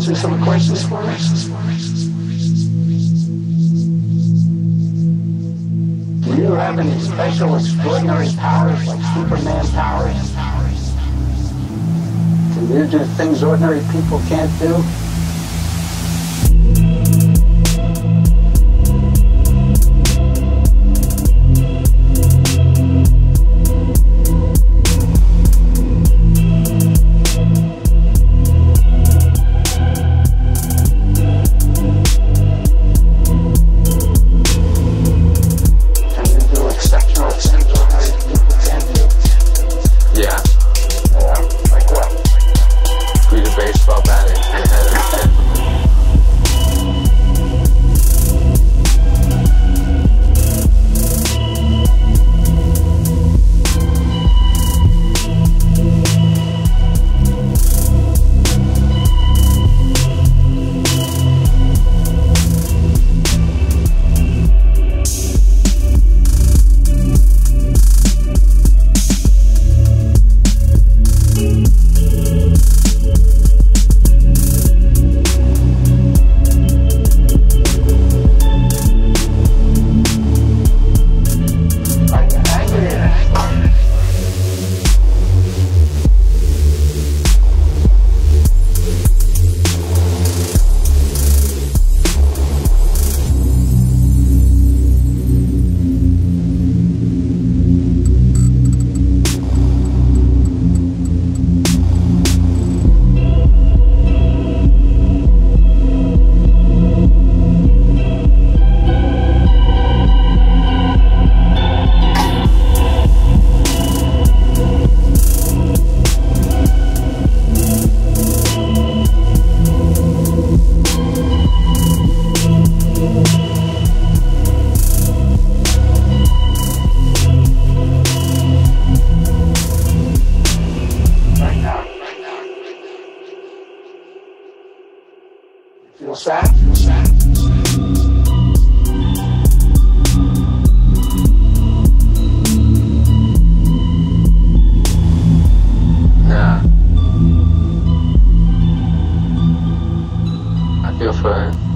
answer some questions for me? Do you have any special, extraordinary powers, like Superman powers? Can you do things ordinary people can't do? What's that? What's that? I feel fine.